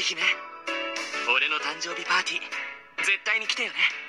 姫俺の誕生日パーティー絶対に来てよね。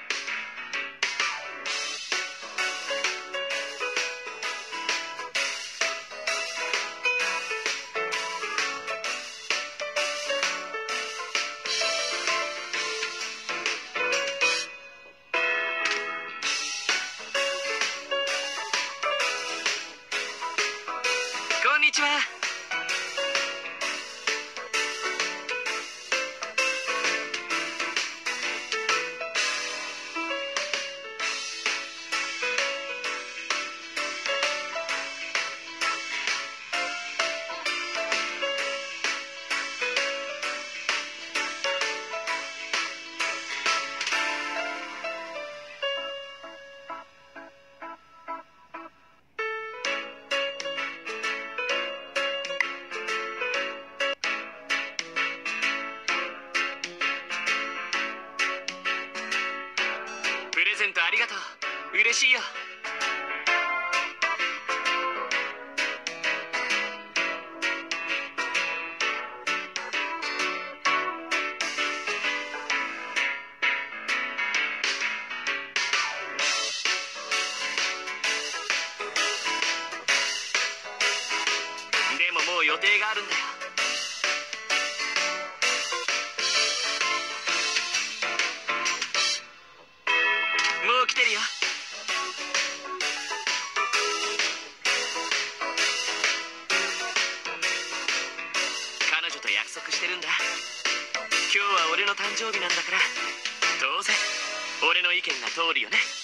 あるんだよ。もう来てるよ。彼女と約束してるんだ。今日は俺の誕生日なんだから当然俺の意見が通るよね。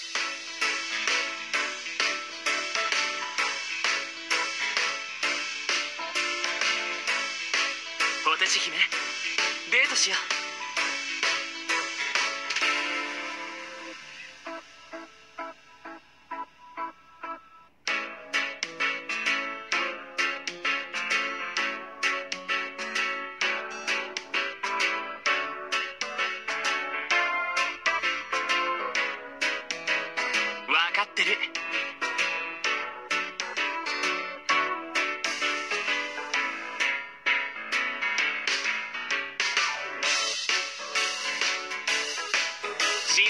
姫デートしよう。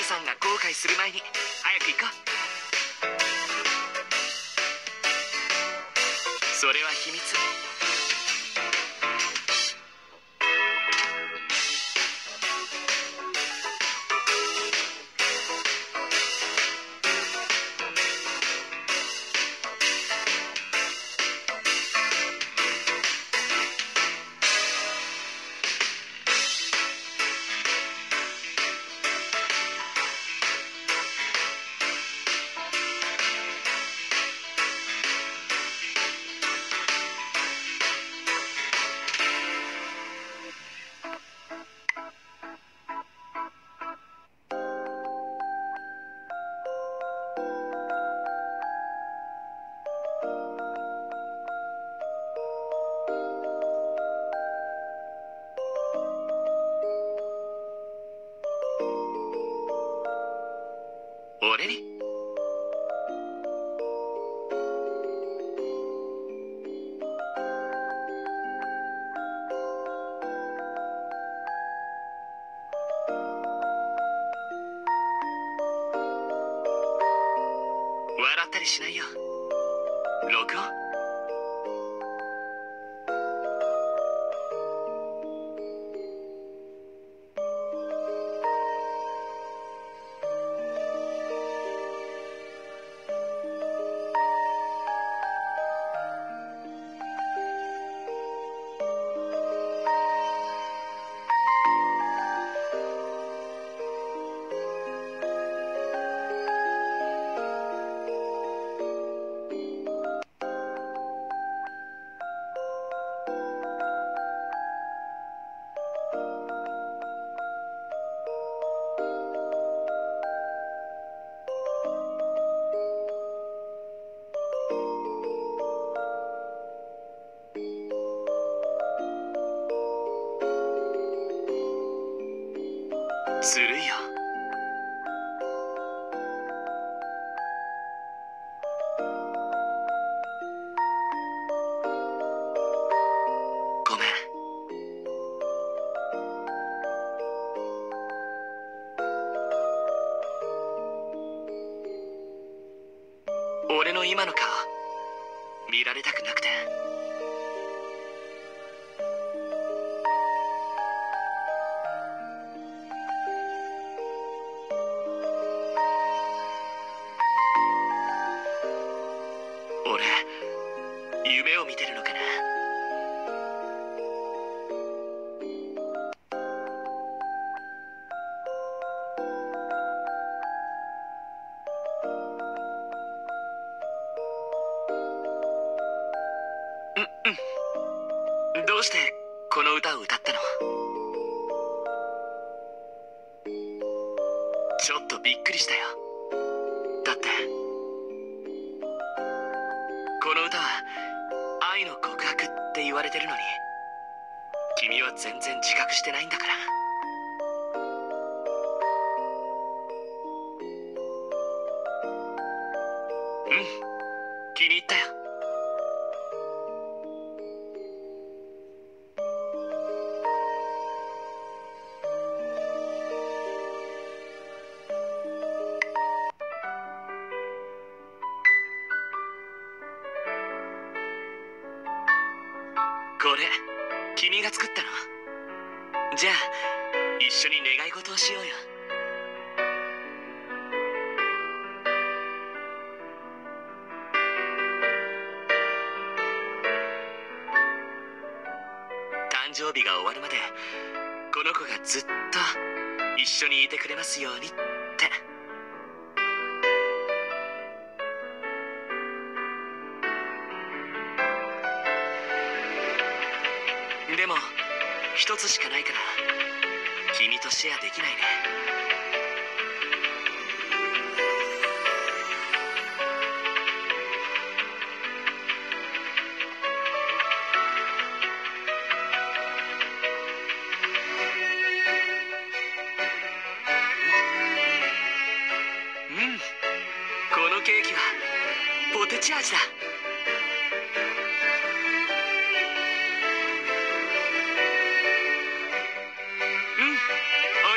さんが後悔する前に早く行こう。それは秘密。俺るよ俺の今の顔見られたくなくて。夢を見てるのかな？うんうん。どうしてこの歌を歌ったの？ちょっとびっくりしたよ。言われてるのに。君は全然自覚してないんだから。しようよ。誕生日が終わるまでこの子がずっと一緒にいてくれますようにって。でも一つしかないから。君とシェアできないね。うん。このケーキはポテチ味だ。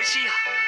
美味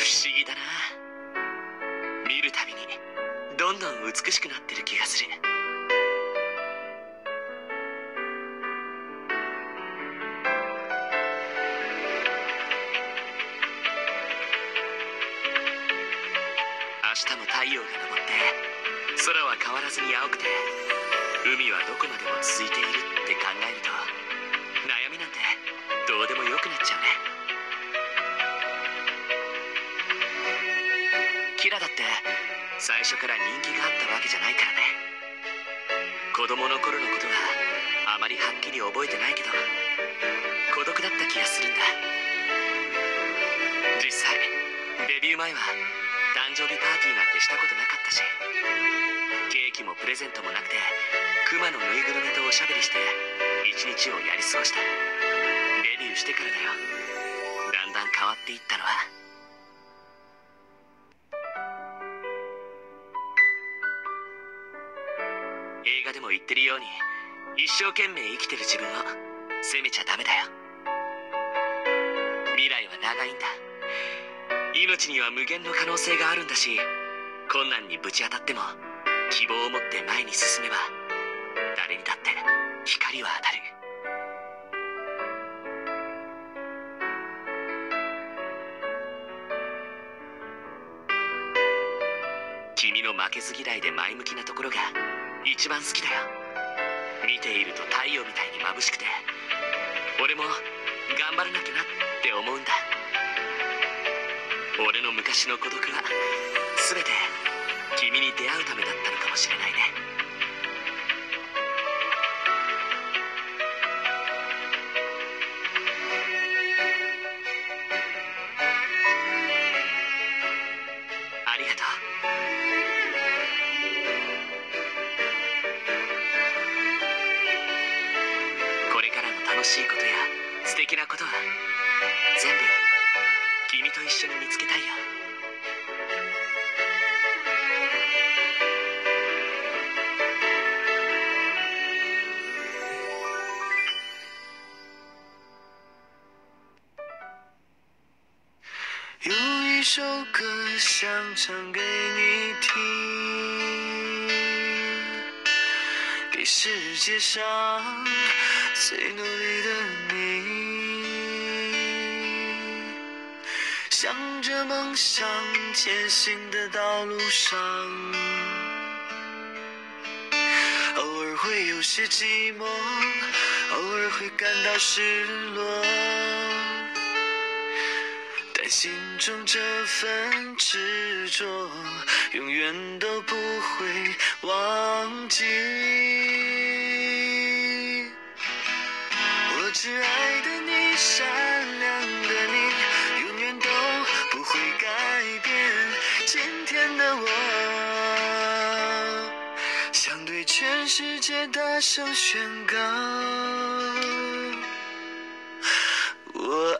不思議だな。見るたびにどんどん美しくなってる気がする。明日も太陽が昇って空は変わらずに青くて海はどこまでも続いているって考えると悩みなんてどうでもよくなっちゃうね。キラだって最初から人気があったわけじゃないからね。子供の頃のことはあまりはっきり覚えてないけど孤独だった気がするんだ。実際デビュー前は誕生日パーティーなんてしたことなかったしケーキもプレゼントもなくてクマのぬいぐるみとおしゃべりして一日をやり過ごした。デビューしてからだよ。だんだん変わっていったのは。映画でも言ってるように一生懸命生きてる自分を責めちゃダメだよ。未来は長いんだ。命には無限の可能性があるんだし困難にぶち当たっても希望を持って前に進めば誰にだって光は当たる。君の負けず嫌いで前向きなところが一番好きだよ。見ていると太陽みたいに眩しくて俺も頑張らなきゃなって思うんだ。俺の昔の孤独は全て君に出会うためだったのかもしれないね。しいことや素敵なことは全部君と一緒に見つけたいよ。有一首歌想唱给你世界上最努力的你，向着梦想前行的道路上，偶尔会有些寂寞，偶尔会感到失落。心中这份执着，永远都不会忘记。我挚爱的你，善良的你，永远都不会改变。今天的我，想对全世界大声宣告。我